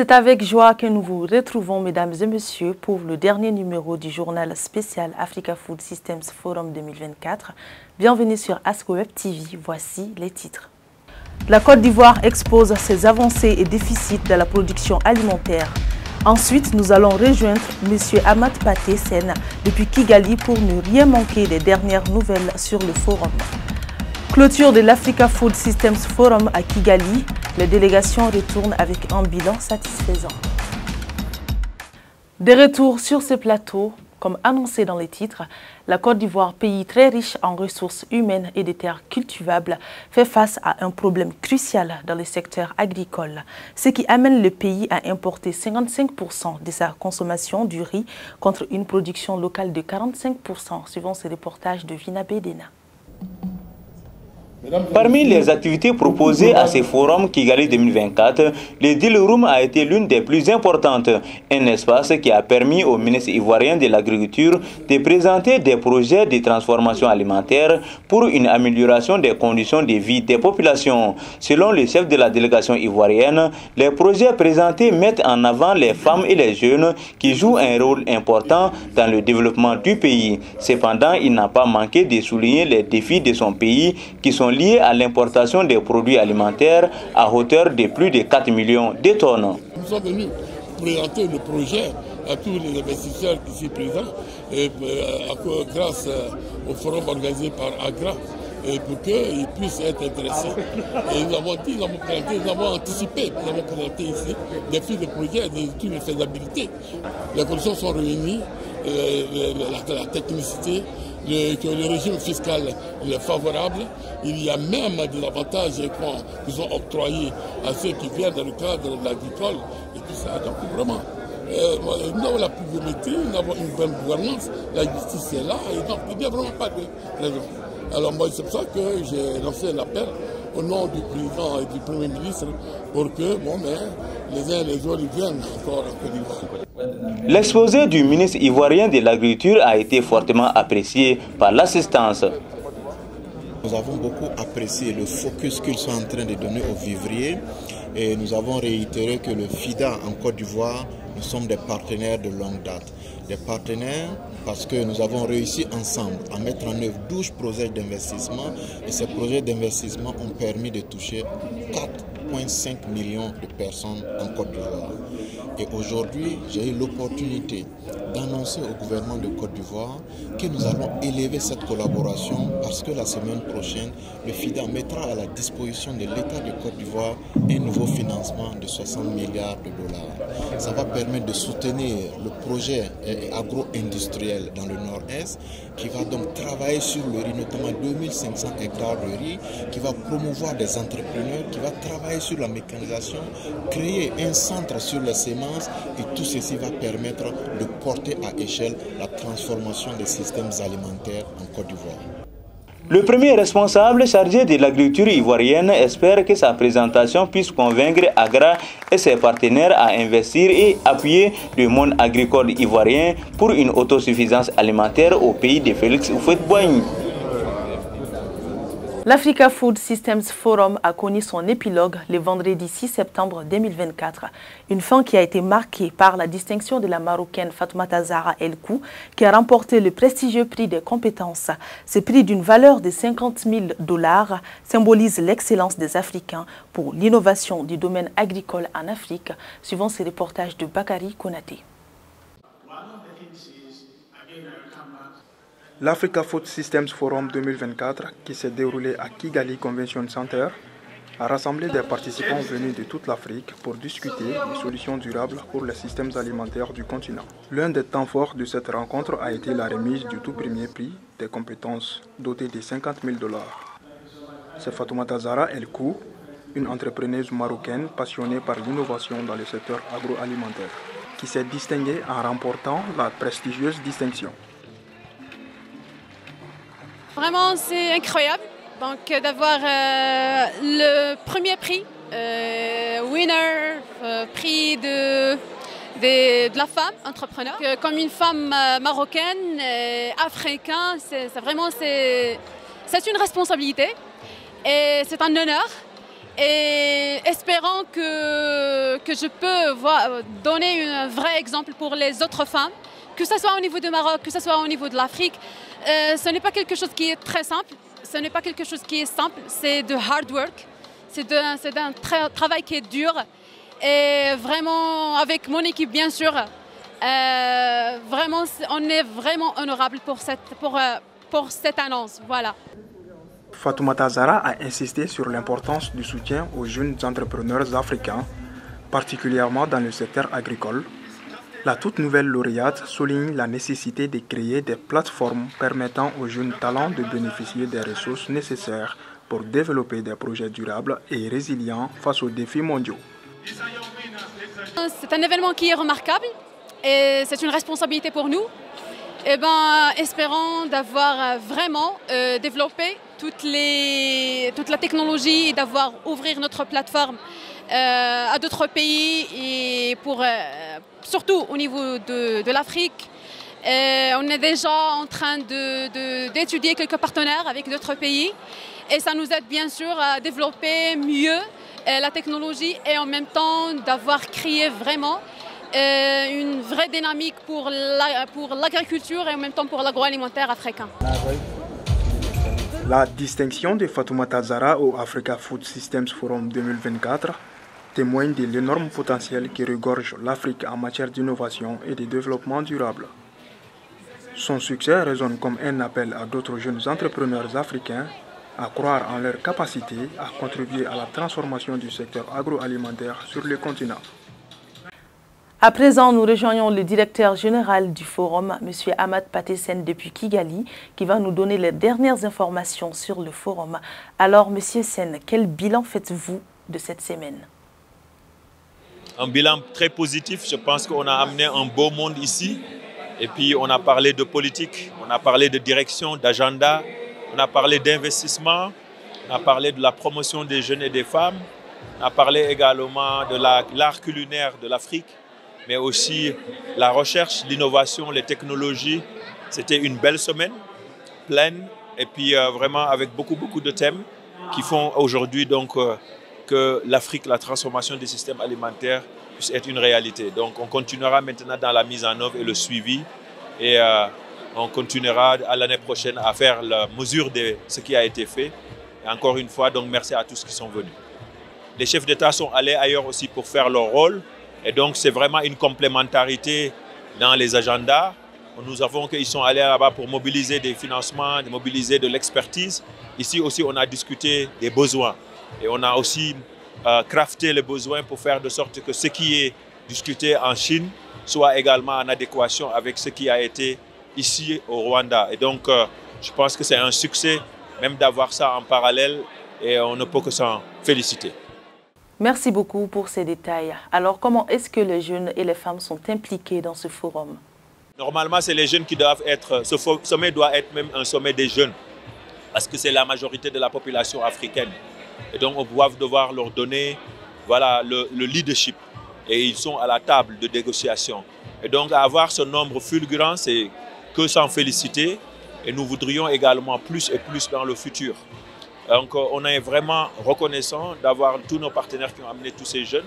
C'est avec joie que nous vous retrouvons, mesdames et messieurs, pour le dernier numéro du journal spécial Africa Food Systems Forum 2024. Bienvenue sur Asco Web TV. Voici les titres. La Côte d'Ivoire expose ses avancées et déficits dans la production alimentaire. Ensuite, nous allons rejoindre M. Ahmad Paté Sen depuis Kigali pour ne rien manquer des dernières nouvelles sur le forum. Clôture de l'Africa Food Systems Forum à Kigali, les délégations retournent avec un bilan satisfaisant. Des retours sur ce plateau, comme annoncé dans les titres, la Côte d'Ivoire, pays très riche en ressources humaines et des terres cultivables, fait face à un problème crucial dans le secteur agricole, ce qui amène le pays à importer 55% de sa consommation du riz contre une production locale de 45%, suivant ce reportage de Vina Bedena. Parmi les activités proposées à ce forum Kigali 2024, le Deal Room a été l'une des plus importantes. Un espace qui a permis au ministre ivoirien de l'Agriculture de présenter des projets de transformation alimentaire pour une amélioration des conditions de vie des populations. Selon le chef de la délégation ivoirienne, les projets présentés mettent en avant les femmes et les jeunes qui jouent un rôle important dans le développement du pays. Cependant, il n'a pas manqué de souligner les défis de son pays qui sont liés à l'importation des produits alimentaires à hauteur de plus de 4 millions de tonnes. Nous sommes venus présenter le projet à tous les investisseurs qui sont présents euh, grâce euh, au forum organisé par AGRA pour qu'ils puissent être intéressés. Et nous avons dit, nous avons présenté, nous avons anticipé, nous avons présenté ici des fiches de projet, des études de faisabilité. Les conditions sont réunies, la, technicité, que le régime fiscal est favorable. Il y a même des avantages qui sont octroyés à ceux qui viennent dans le cadre de l'agricole et tout ça. Donc vraiment, euh, nous avons la priorité, nous avons une bonne gouvernance, la justice est là, et donc il n'y a vraiment pas de raison. Alors moi, c'est pour ça que j'ai lancé un appel au nom du président et du Premier ministre pour que, bon, mais les uns et les autres viennent encore en Côte d'Ivoire. L'exposé du ministre ivoirien de l'Agriculture a été fortement apprécié par l'assistance. Nous avons beaucoup apprécié le focus qu'ils sont en train de donner aux vivriers et nous avons réitéré que le FIDA en Côte d'Ivoire, nous sommes des partenaires de longue date. Des partenaires parce que nous avons réussi ensemble à mettre en œuvre 12 projets d'investissement et ces projets d'investissement ont permis de toucher 4,5 millions de personnes en Côte d'Ivoire. Et aujourd'hui, j'ai eu l'opportunité d'annoncer au gouvernement de Côte d'Ivoire que nous allons élever cette collaboration parce que la semaine prochaine, le FIDA mettra à la disposition de l'État de Côte d'Ivoire un nouveau financement de 60 milliards de dollars. Ça va permettre de soutenir le projet agro-industriel dans le nord-est qui va donc travailler sur le riz, notamment 2500 hectares de riz, qui va promouvoir des entrepreneurs, qui va travailler sur la mécanisation, créer un centre sur les semences et tout ceci va permettre de porter à échelle la transformation des systèmes alimentaires en Côte d'Ivoire. Le premier responsable chargé de l'agriculture ivoirienne espère que sa présentation puisse convaincre Agra et ses partenaires à investir et appuyer le monde agricole ivoirien pour une autosuffisance alimentaire au pays de Félix Houphouët-Boigny. L'Africa Food Systems Forum a connu son épilogue le vendredi 6 septembre 2024. Une fin qui a été marquée par la distinction de la Marocaine Fatoumata Zahra El Kou qui a remporté le prestigieux prix des compétences. Ce prix d'une valeur de 50 000 dollars symbolise l'excellence des Africains pour l'innovation du domaine agricole en Afrique, suivant ces reportages de Bakari Konaté. L'Africa Food Systems Forum 2024, qui s'est déroulé à Kigali Convention Center, a rassemblé des participants venus de toute l'Afrique pour discuter des solutions durables pour les systèmes alimentaires du continent. L'un des temps forts de cette rencontre a été la remise du tout premier prix des compétences doté de 50 000 dollars. C'est Fatoumata Zara El Kou, une entrepreneuse marocaine passionnée par l'innovation dans le secteur agroalimentaire, qui s'est distinguée en remportant la prestigieuse distinction. Vraiment, c'est incroyable donc d'avoir euh, le premier prix, euh, winner, euh, prix de, la femme entrepreneur. Comme une femme marocaine, africaine, c'est vraiment c'est une responsabilité et c'est un honneur. et espérant que, je peux donner un vrai exemple pour les autres femmes, que ce soit au niveau du Maroc, que ce soit au niveau de l'Afrique. Euh, ce n'est pas quelque chose qui est très simple, ce n'est pas quelque chose qui est simple, c'est de hard work, c'est un travail qui est dur. Et vraiment, avec mon équipe, bien sûr, euh, vraiment, on est vraiment honorable pour cette, pour, euh, cette annonce. Voilà. Fatoumata Zara a insisté sur l'importance du soutien aux jeunes entrepreneurs africains, particulièrement dans le secteur agricole. La toute nouvelle lauréate souligne la nécessité de créer des plateformes permettant aux jeunes talents de bénéficier des ressources nécessaires pour développer des projets durables et résilients face aux défis mondiaux. C'est un événement qui est remarquable et c'est une responsabilité pour nous. Eh ben, espérons d'avoir vraiment euh, développé toute, la technologie et d'avoir ouvrir notre plateforme euh, à d'autres pays et pour, euh, surtout au niveau de, l'Afrique. on est déjà en train d'étudier quelques partenaires avec d'autres pays et ça nous aide bien sûr à développer mieux la technologie et en même temps d'avoir créé vraiment euh, une vraie dynamique pour l'agriculture et en même temps pour l'agroalimentaire africain. La distinction de Fatoumata Zara au Africa Food Systems Forum 2024 témoigne de l'énorme potentiel qui regorge l'Afrique en matière d'innovation et de développement durable. Son succès résonne comme un appel à d'autres jeunes entrepreneurs africains à croire en leur capacité à contribuer à la transformation du secteur agroalimentaire sur le continent. À présent, nous rejoignons le directeur général du forum, M. Ahmad Patesen depuis Kigali, qui va nous donner les dernières informations sur le forum. Alors, M. Sen, quel bilan faites-vous de cette semaine? Un bilan très positif. Je pense qu'on a amené un beau monde ici. Et puis, on a parlé de politique, on a parlé de direction, d'agenda, on a parlé d'investissement, on a parlé de la promotion des jeunes et des femmes, on a parlé également de l'art culinaire de l'Afrique mais aussi la recherche, l'innovation, les technologies. C'était une belle semaine, pleine, et puis euh, vraiment avec beaucoup, beaucoup de thèmes qui font aujourd'hui donc euh, que l'Afrique, la transformation des systèmes alimentaires puisse être une réalité. Donc on continuera maintenant dans la mise en œuvre et le suivi, et euh, on continuera à l'année prochaine à faire la mesure de ce qui a été fait. Et encore une fois, donc merci à tous qui sont venus. Les chefs d'État sont allés ailleurs aussi pour faire leur rôle. Et donc, c'est vraiment une complémentarité dans les agendas. Nous avons qu'ils sont allés là-bas pour mobiliser des financements, mobiliser de l'expertise. Ici aussi, on a discuté des besoins. Et on a aussi euh, crafté les besoins pour faire de sorte que ce qui est discuté en Chine soit également en adéquation avec ce qui a été ici au Rwanda. Et donc, euh, je pense que c'est un succès même d'avoir ça en parallèle et on ne peut que s'en féliciter. Merci beaucoup pour ces détails. Alors, comment est-ce que les jeunes et les femmes sont impliqués dans ce forum? Normalement, c'est les jeunes qui doivent être... Ce sommet doit être même un sommet des jeunes, parce que c'est la majorité de la population africaine. Et donc, on doit devoir leur donner voilà, le, le leadership. Et ils sont à la table de négociation. Et donc, avoir ce nombre fulgurant, c'est que s'en féliciter. Et nous voudrions également plus et plus dans le futur. Donc on est vraiment reconnaissant d'avoir tous nos partenaires qui ont amené tous ces jeunes.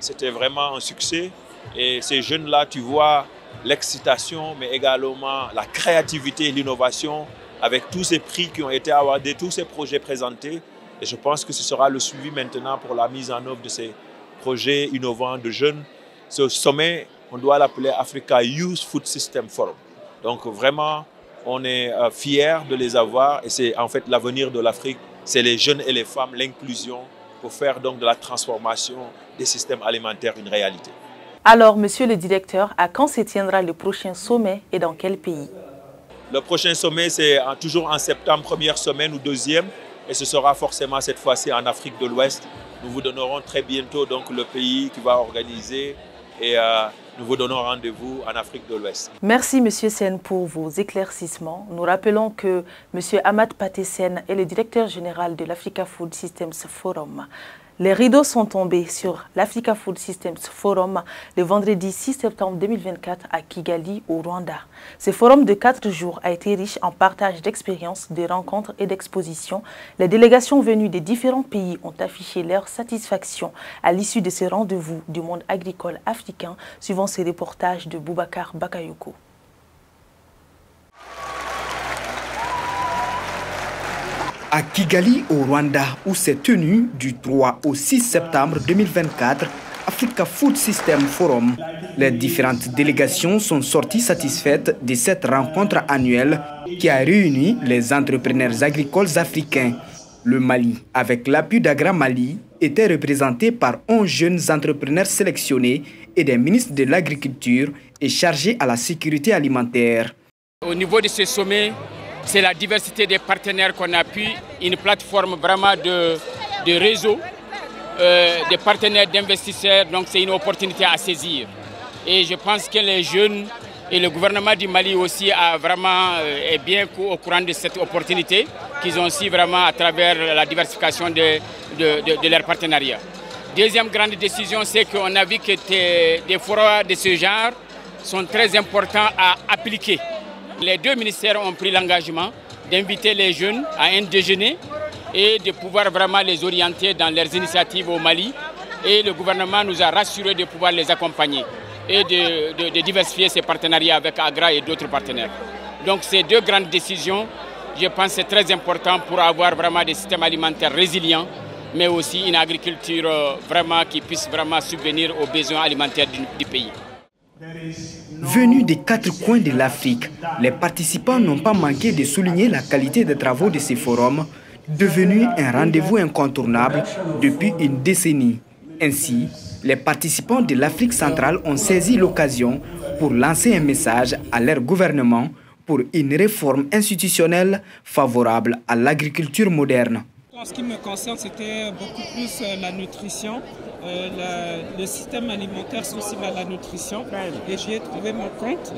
C'était vraiment un succès. Et ces jeunes-là, tu vois l'excitation, mais également la créativité et l'innovation avec tous ces prix qui ont été awardés, tous ces projets présentés. Et je pense que ce sera le suivi maintenant pour la mise en œuvre de ces projets innovants de jeunes. Ce sommet, on doit l'appeler Africa Youth Food System Forum. Donc vraiment, on est euh, fiers de les avoir et c'est en fait l'avenir de l'Afrique c'est les jeunes et les femmes, l'inclusion, pour faire donc de la transformation des systèmes alimentaires une réalité. Alors, monsieur le directeur, à quand se tiendra le prochain sommet et dans quel pays? Le prochain sommet, c'est toujours en septembre, première semaine ou deuxième, et ce sera forcément cette fois-ci en Afrique de l'Ouest. Nous vous donnerons très bientôt donc le pays qui va organiser et euh, nous vous donnons rendez-vous en Afrique de l'Ouest. Merci M. Sen pour vos éclaircissements. Nous rappelons que M. Ahmad Patesen est le directeur général de l'Africa Food Systems Forum. Les rideaux sont tombés sur l'Africa Food Systems Forum le vendredi 6 septembre 2024 à Kigali, au Rwanda. Ce forum de quatre jours a été riche en partage d'expériences, de rencontres et d'expositions. Les délégations venues des différents pays ont affiché leur satisfaction à l'issue de ce rendez-vous du monde agricole africain, suivant ces reportages de Boubacar Bakayoko. À Kigali, au Rwanda, où s'est tenu du 3 au 6 septembre 2024 Africa Food System Forum, les différentes délégations sont sorties satisfaites de cette rencontre annuelle qui a réuni les entrepreneurs agricoles africains. Le Mali, avec l'appui d'Agra Mali, était représenté par 11 jeunes entrepreneurs sélectionnés et des ministres de l'Agriculture et chargés à la sécurité alimentaire. Au niveau de ce sommet, c'est la diversité des partenaires qu'on appuie, une plateforme vraiment de, de réseau, euh, des partenaires d'investisseurs, donc c'est une opportunité à saisir. Et je pense que les jeunes et le gouvernement du Mali aussi a vraiment, euh, est bien au courant de cette opportunité qu'ils ont aussi vraiment à travers la diversification de, de, de, leur partenariat. Deuxième grande décision, c'est qu'on a vu que des forums de ce genre sont très importants à appliquer. Les deux ministères ont pris l'engagement d'inviter les jeunes à un déjeuner et de pouvoir vraiment les orienter dans leurs initiatives au Mali. Et le gouvernement nous a rassuré de pouvoir les accompagner et de, diversifier ses partenariats avec Agra et d'autres partenaires. Donc ces deux grandes décisions, je pense c'est très important pour avoir vraiment des systèmes alimentaires résilients, mais aussi une agriculture euh, vraiment qui puisse vraiment subvenir aux besoins alimentaires du pays. Venus des quatre coins de l'Afrique, les participants n'ont pas manqué de souligner la qualité des travaux de ces forums, devenus un rendez-vous incontournable depuis une décennie. Ainsi, les participants de l'Afrique centrale ont saisi l'occasion pour lancer un message à leur gouvernement pour une réforme institutionnelle favorable à l'agriculture moderne. En ce qui me concerne, c'était beaucoup plus euh, la nutrition. Euh, le système alimentaire soucie à la nutrition et j'y ai trouvé mon compte.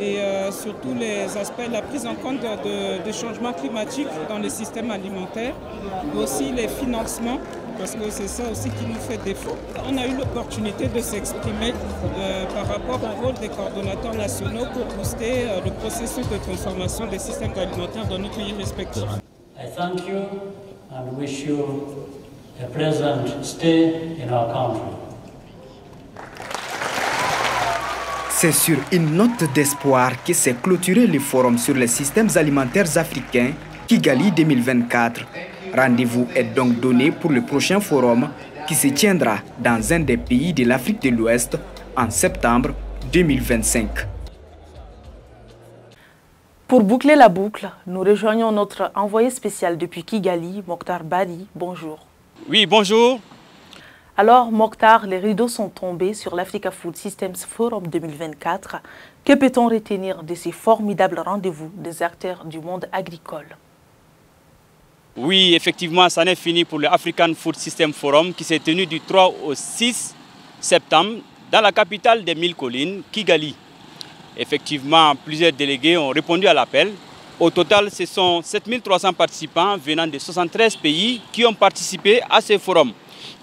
Et euh, sur tous les aspects, la prise en compte des changements climatiques dans le système alimentaire, aussi les financements, parce que c'est ça aussi qui nous fait défaut. On a eu l'opportunité de s'exprimer par rapport au rôle des coordonnateurs nationaux pour booster le processus de transformation des systèmes alimentaires dans nos pays respectifs. and wish you a pleasant stay in our country. C'est sur une note d'espoir que s'est clôturé le forum sur les systèmes alimentaires africains Kigali 2024. Rendez-vous est donc donné pour le prochain forum qui se tiendra dans un des pays de l'Afrique de l'Ouest en septembre 2025. Pour boucler la boucle, nous rejoignons notre envoyé spécial depuis Kigali, Mokhtar Bari. Bonjour. Oui, bonjour. Alors, Mokhtar, les rideaux sont tombés sur l'Africa Food Systems Forum 2024. Que peut-on retenir de ces formidables rendez-vous des acteurs du monde agricole? Oui, effectivement, ça n'est fini pour l'African Food System Forum qui s'est tenu du 3 au 6 septembre dans la capitale des mille collines, Kigali. Effectivement, plusieurs délégués ont répondu à l'appel. Au total, ce sont 7300 participants venant de 73 pays qui ont participé à ce forum,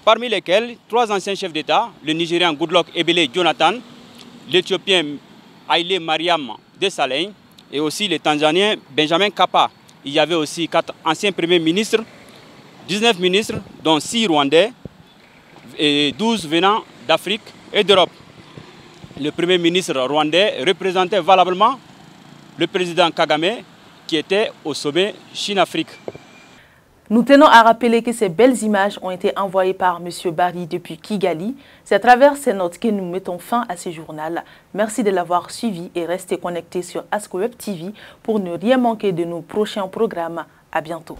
parmi lesquels trois anciens chefs d'État, le Nigérian Goodluck Ebele Jonathan, l'Éthiopien Haile Mariam Desalegn et aussi le Tanzanien Benjamin Kappa. Il y avait aussi quatre anciens premiers ministres, 19 ministres, dont 6 Rwandais et 12 venant d'Afrique et d'Europe le Premier ministre rwandais représentait valablement le président Kagame qui était au sommet Chine-Afrique. Nous tenons à rappeler que ces belles images ont été envoyées par M. Barry depuis Kigali. C'est à travers ces notes que nous mettons fin à ce journal. Merci de l'avoir suivi et restez connectés sur AscoWeb TV pour ne rien manquer de nos prochains programmes. À bientôt.